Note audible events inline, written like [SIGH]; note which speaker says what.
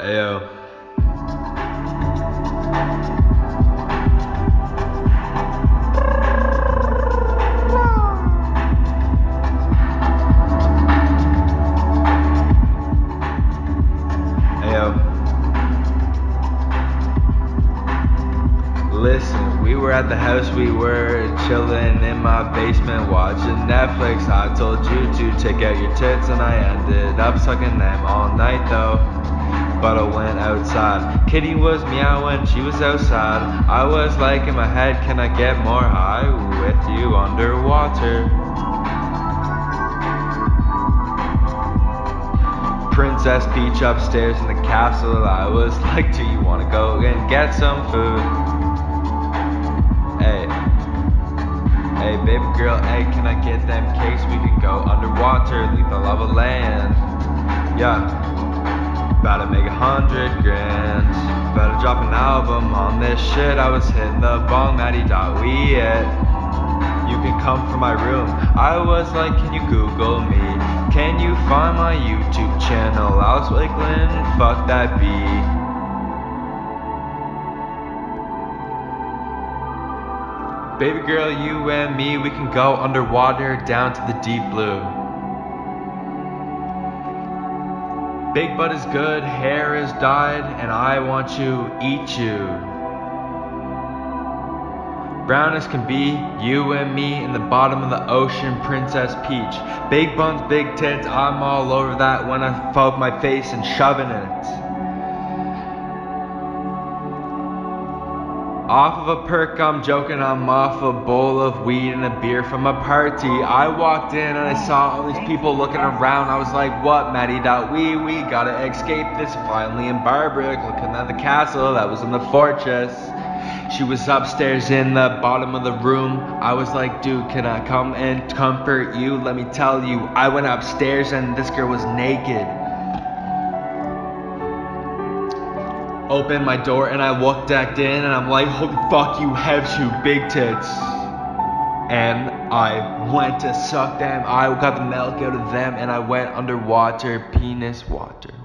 Speaker 1: Ayo. Listen, we were at the house, we were chilling in my basement watching Netflix. I told you to take out your tits, and I ended up sucking them all night though. But I went outside. Kitty was meowing, she was outside. I was like in my head, can I get more high with you underwater? Princess Peach upstairs in the castle. I was [LAUGHS] like, do you wanna go and get some food? Girl, hey, can I get them cakes? We can go underwater, leave the lava land. Yeah, about to make a hundred grand. Better drop an album on this shit. I was hitting the bong, Maddie dot we it. You can come from my room. I was like, can you Google me? Can you find my YouTube channel? i Alex Wakeland, fuck that beat. Baby girl, you and me, we can go underwater down to the deep blue. Big butt is good, hair is dyed, and I want to eat you. Brown as can be, you and me in the bottom of the ocean, Princess Peach. Big buns, big tits, I'm all over that when I poke my face and shoving it. Off of a perk, I'm joking, I'm off a bowl of weed and a beer from a party. I walked in and I saw all these people looking around. I was like, what, Maddie? Dot we we gotta escape this. Finally in Barbaric, looking at the castle that was in the fortress. She was upstairs in the bottom of the room. I was like, dude, can I come and comfort you? Let me tell you, I went upstairs and this girl was naked. Opened my door and I walked back in and I'm like, holy fuck, you have two big tits. And I went to suck them. I got the milk out of them and I went underwater, penis, water.